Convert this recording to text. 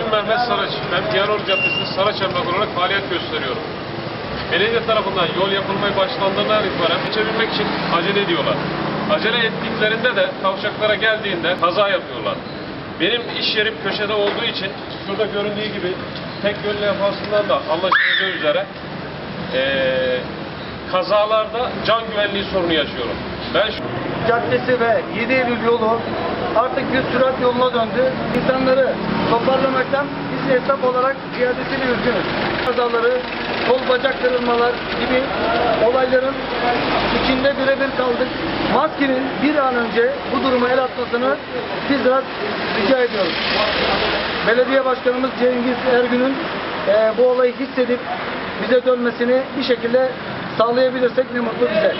İsmim Mehmet Saraç. Ben Diyarbakır Caddesi'nde Saraç Emlak olarak faaliyet gösteriyorum. Belediye tarafından yol yapılmaya başlandığından itibaren geçebilmek için acele ediyorlar. Acele ettiklerinde de kavşaklara geldiğinde kaza yapıyorlar. Benim iş yerim köşede olduğu için şurada göründüğü gibi tek yönlü levhasından da anlaşılacağı üzere eee, kazalarda can güvenliği sorunu yaşıyorum. Ben şu Caddesi ve 7 Eylül yolu artık bir sürat yoluna döndü. İnsanları toparlamaktan biz esnaf olarak ziyadesiyle üzgünüz. Kazaları, kol bacak kırılmalar gibi olayların içinde birebir kaldık. Maskenin bir an önce bu duruma el atmasını bizzat rica ediyoruz. Belediye Başkanımız Cengiz Ergün'ün eee, bu olayı hissedip bize dönmesini bir şekilde sağlayabilirsek ne mutlu bize.